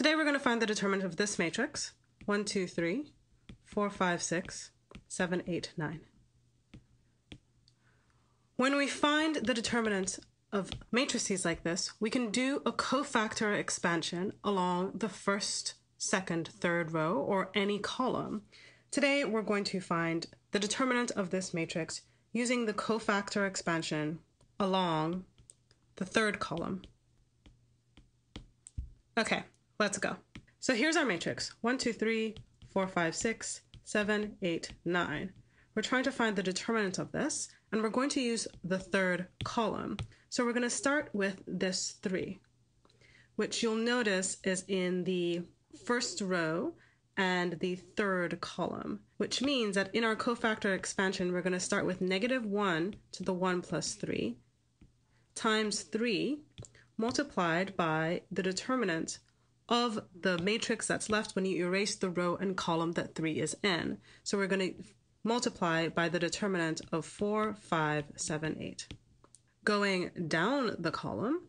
Today we're going to find the determinant of this matrix. 1, 2, 3, 4, 5, 6, 7, 8, 9. When we find the determinant of matrices like this, we can do a cofactor expansion along the first, second, third row, or any column. Today we're going to find the determinant of this matrix using the cofactor expansion along the third column. Okay, let's go. So here's our matrix. 1, 2, 3, 4, 5, 6, 7, 8, 9. We're trying to find the determinant of this, and we're going to use the third column. So we're going to start with this 3, which you'll notice is in the first row and the third column, which means that in our cofactor expansion, we're going to start with negative 1 to the 1 plus 3 times 3 multiplied by the determinant of the matrix that's left when you erase the row and column that 3 is in. So we're going to multiply by the determinant of 4, 5, 7, 8. Going down the column,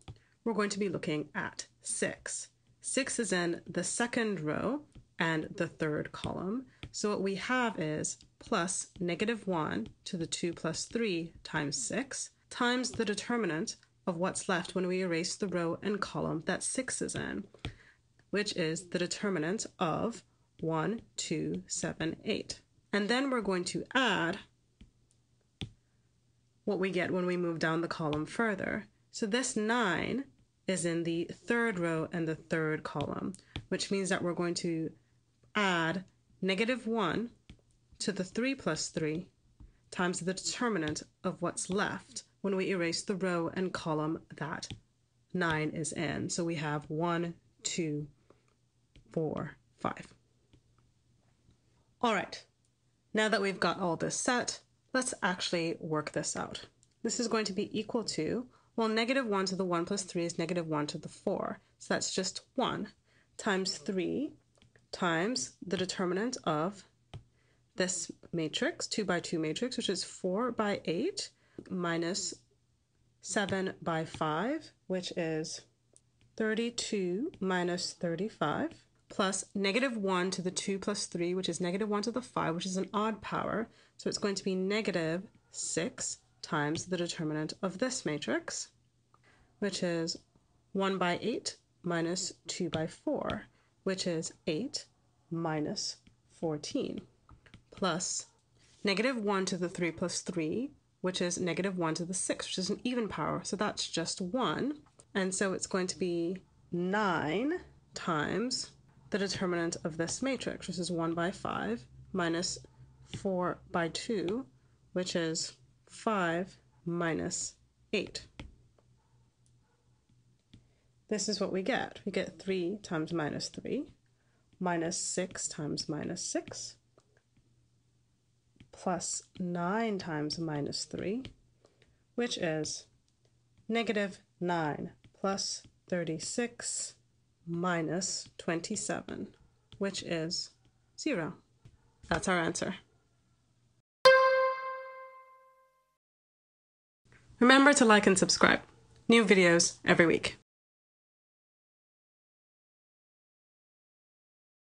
we're going to be looking at 6. 6 is in the second row and the third column. So what we have is plus negative 1 to the 2 plus 3 times 6 times the determinant of what's left when we erase the row and column that 6 is in, which is the determinant of 1, 2, 7, 8. And then we're going to add what we get when we move down the column further. So this 9 is in the third row and the third column, which means that we're going to add negative 1 to the 3 plus 3 times the determinant of what's left when we erase the row and column that 9 is in. So we have 1, 2, 4, 5. All right, now that we've got all this set, let's actually work this out. This is going to be equal to, well, negative 1 to the 1 plus 3 is negative 1 to the 4. So that's just 1 times 3 times the determinant of this matrix, 2 by 2 matrix, which is 4 by 8 minus 7 by 5, which is 32 minus 35, plus negative 1 to the 2 plus 3, which is negative 1 to the 5, which is an odd power. So it's going to be negative 6 times the determinant of this matrix, which is 1 by 8 minus 2 by 4, which is 8 minus 14, plus negative 1 to the 3 plus 3, which is negative 1 to the 6, which is an even power. So that's just 1. And so it's going to be 9 times the determinant of this matrix, which is 1 by 5, minus 4 by 2, which is 5 minus 8. This is what we get. We get 3 times minus 3, minus 6 times minus 6, plus 9 times minus 3, which is negative 9 plus 36 minus 27, which is 0. That's our answer. Remember to like and subscribe. New videos every week.